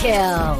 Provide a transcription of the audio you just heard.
Kill.